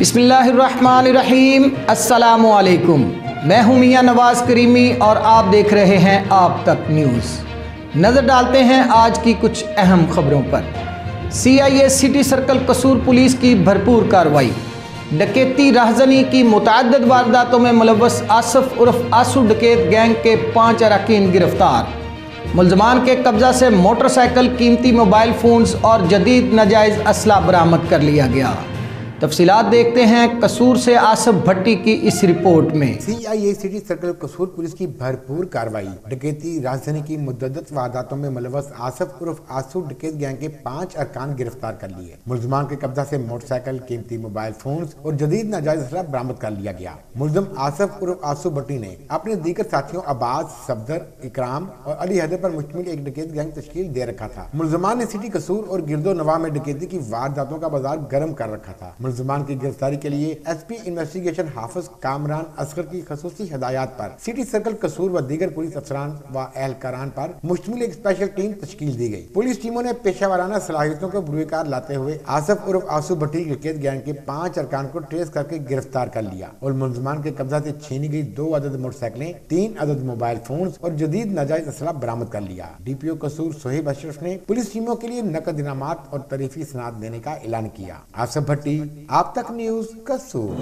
بسم اللہ الرحمن الرحیم السلام علیکم میں ہوں میاں نواز کریمی اور آپ دیکھ رہے ہیں آپ تک نیوز۔ نظر ڈالتے ہیں آج کی کچھ اہم خبروں پر۔ C I A city circle Kasur police کی بھرپور کارروائی ڈکیتی راہزنی کی متعدد وارداتوں میں ملوث آصف عرف آسو ڈکیت گینگ کے پانچ اراکین گرفتار۔ ملزمان کے قبضہ سے موٹر سائیکل، قیمتی موبائل فونز اور جدید ناجائز اسلحہ برآمد کر لیا گیا۔ تفصیلات دیکھتے ہیں قصور سے آصف بھٹی کی اس رپورٹ میں۔ C I A city circle Kasur police کی بھرپور کاروائی ڈکیتی راجدھانی کی مددت وارداتوں میں ملوث آصف عرف آسو ڈکیت گینگ کے پانچ ارکان گرفتار کر لیے۔ ملزمان کے قبضہ سے موٹر سائیکل، قیمتی موبائل فونز اور جدید ناجائز اسلحہ برآمد کر لیا گیا۔ ملزم آصف عرف آسو بھٹی نے اپنے دیگر ساتھیوں عباس، صفدر، اکرام اور علی حیدر پر مشتمل ایک ڈکیت گینگ تشکیل دے رکھا تھا۔ ملزمان نے سٹی قصور اور گرد و نواح میں ڈکیتی کی وارداتوں کا بازار گرم کر رکھا تھا۔ ملزمان کی گرفتاری کے لیے ایس پی انویسٹیگیشن حافظ کامران اصغر کی خصوصی ہدایات پر سٹی سرکل قصور و دیگر پولیس افسران و اہلکاران پر مشتمل ایک اسپیشل ٹیم تشکیل دی گئی۔ پولیس ٹیموں نے پیشہ ورانہ صلاحیتوں کو بروئے کار لاتے ہوئے آصف عرف آسو بھٹی ڈکیت گینگ کے پانچ ارکان کو ٹریس کر کے گرفتار کر لیا اور ملزمان کے قبضہ سے چھینی گئی دو عدد موٹر سائیکلیں، تین عدد موبائل فونز اور جدید ناجائز اسلحہ برآمد کر لیا۔ ڈی پی او قصور سہیب اشرف نے پولیس ٹیموں کے لیے نقد انعامات اور تریفی صنعت دینے کا اعلان کیا۔ آصف بھٹی آپ تک نیوز کسور